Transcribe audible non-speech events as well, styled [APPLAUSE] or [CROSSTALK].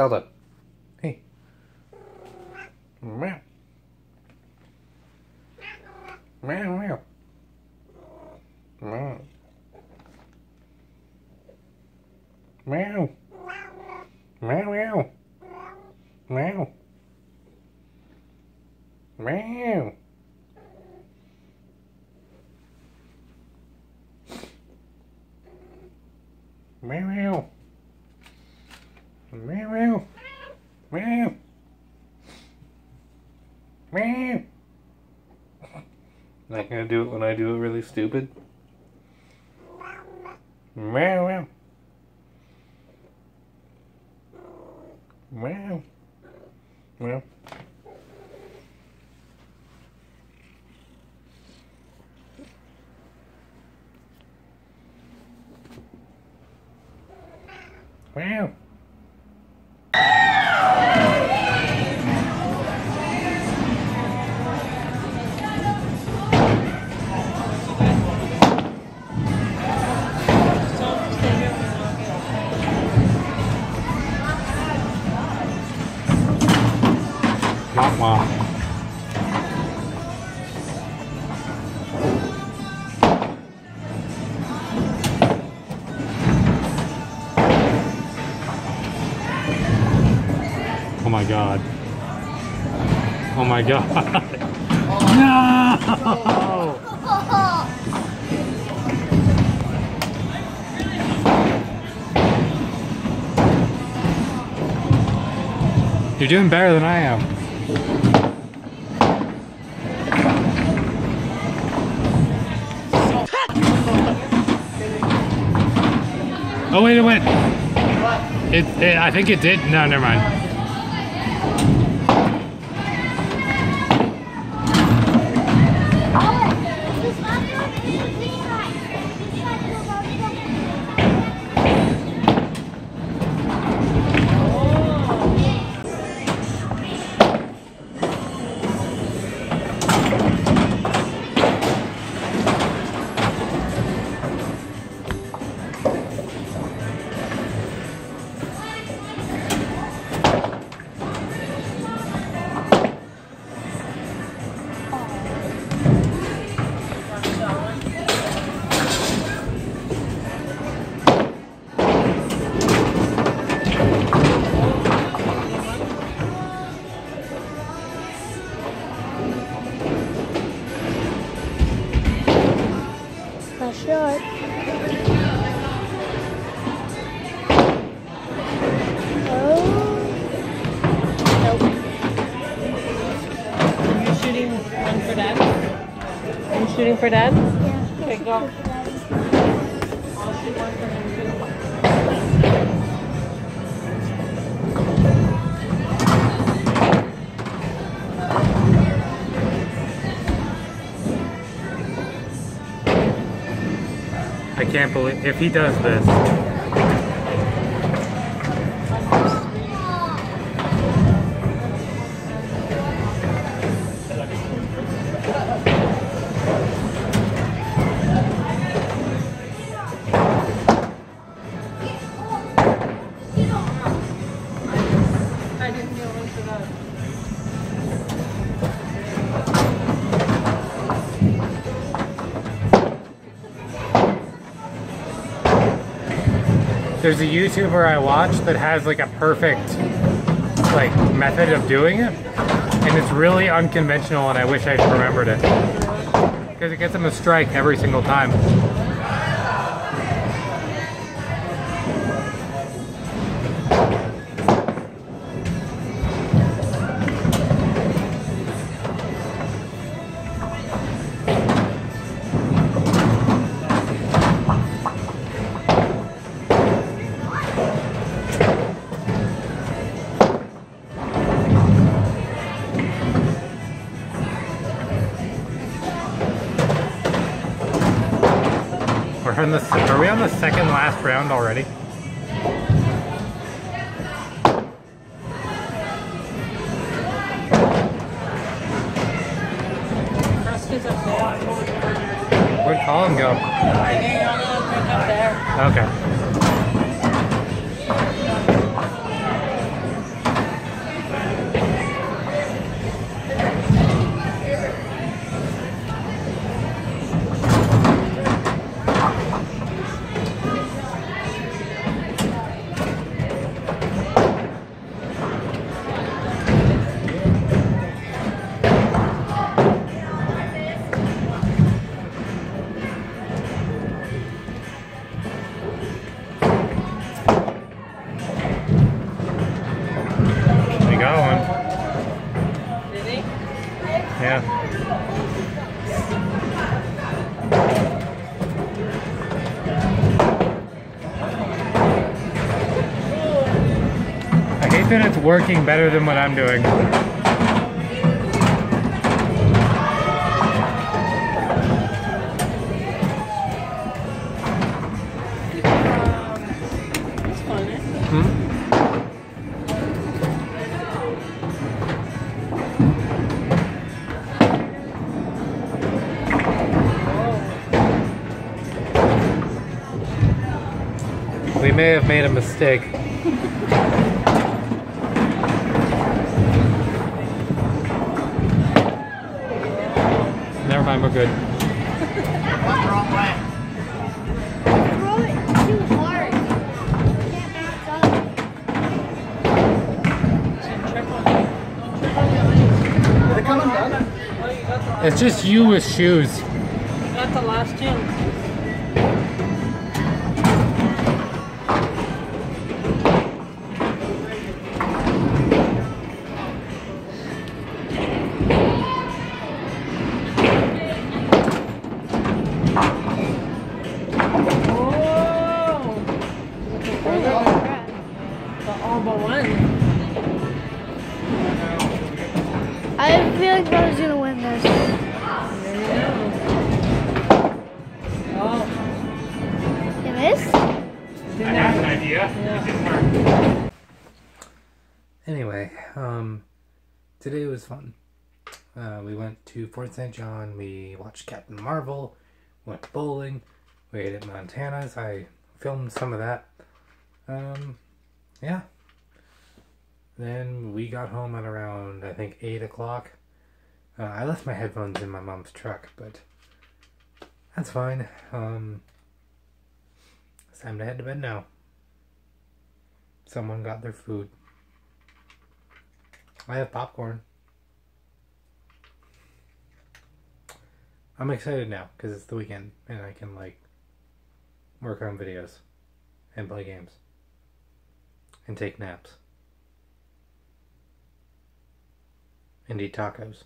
Zelda. Hey. Meow. Meow meow. Meow. Meow. Meow meow. Meow. Meow. Meow meow. Meow meow. Meow. Meow. Not gonna do it when I do it really stupid. Meow meow. Meow. Meow. Meow. Wah. Oh my god. Oh my god. No! [LAUGHS] You're doing better than I am. Oh wait, it went. It, it. I think it did. No, never mind. Sure. Oh. You shooting for dad? Yeah. Okay, go. Can't believe if he does this. There's a YouTuber I watch that has like a perfect like method of doing it, and it's really unconventional, and I wish I'd remembered it because it gets him a strike every single time. We're the are we on the second last round already? First is up there. Where'd Colin go? Hanging on the pick up there. Okay. Yeah. I hate that it's working better than what I'm doing. May have made a mistake. Never mind, we're good. Throw it too hard. Can't bounce up. Don't trip on it. Don't trip on your legs. Is it coming done? You got the, It's just you with shoes. That's the last two. Um, today was fun. Uh, we went to Fort St. John. We watched Captain Marvel. Went bowling. We ate at Montana's. I filmed some of that. Um, yeah. Then we got home at around I think eight o'clock. Uh, I left my headphones in my mom's truck, but that's fine. Um, it's time to head to bed now. Someone got their food. I have popcorn. I'm excited now because it's the weekend and I can like work on videos and play games and take naps and eat tacos.